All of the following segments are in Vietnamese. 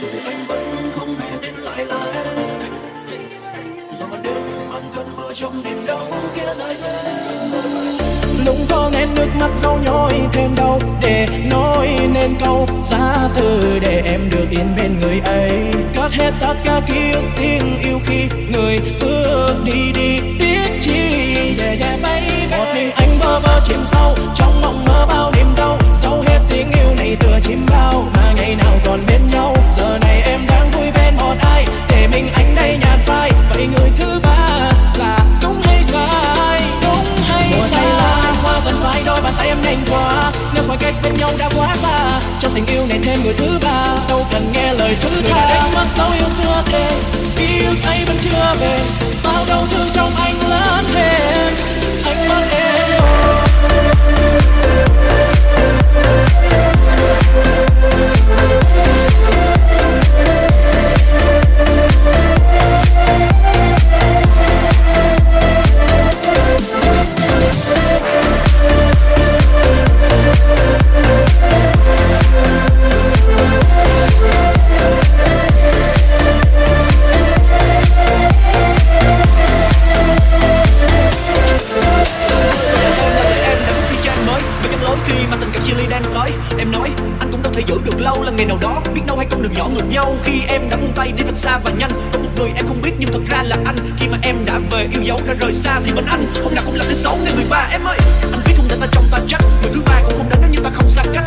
Rồi anh vẫn không hề tin lại là em. Do ban đêm mang cơn mưa trong đêm đau kia dài lúc có nên nước mắt sau nhói thêm đau để nói nên câu xa từ để em được yên bên người ấy. Cất hết tất cả ký ức tiếng yêu khi người bước đi đi. Nhanh quá. Nếu khoảng cách bên nhau đã quá xa trong tình yêu này thêm người thứ ba. Đâu cần nghe lời thứ người đã đánh mất dấu yêu xưa thêm ký ức ấy vẫn chưa về. Bao đau thương trong anh khi mà tình cảm chia ly đang tới em nói, anh cũng không thể giữ được lâu là ngày nào đó. Biết đâu hai con đường nhỏ ngược nhau, khi em đã buông tay đi thật xa và nhanh. Có một người em không biết nhưng thật ra là anh. Khi mà em đã về yêu dấu đã rời xa thì bên anh. Hôm nào cũng là thứ xấu ngày người ba, em ơi. Anh biết không để ta trong ta chắc, người thứ ba cũng không đến nếu như ta không xa cách.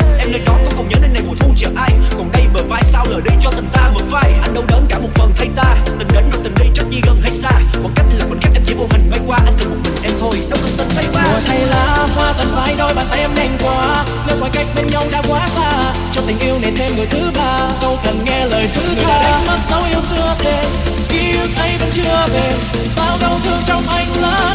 Đôi bàn tay em nhanh quá. Nếu khoảng cách bên nhau đã quá xa trong tình yêu này thêm người thứ ba. Đâu cần nghe lời thứ người đã đánh mất dấu yêu xưa thêm ký ức ấy vẫn chưa về. Bao đau thương trong anh lớn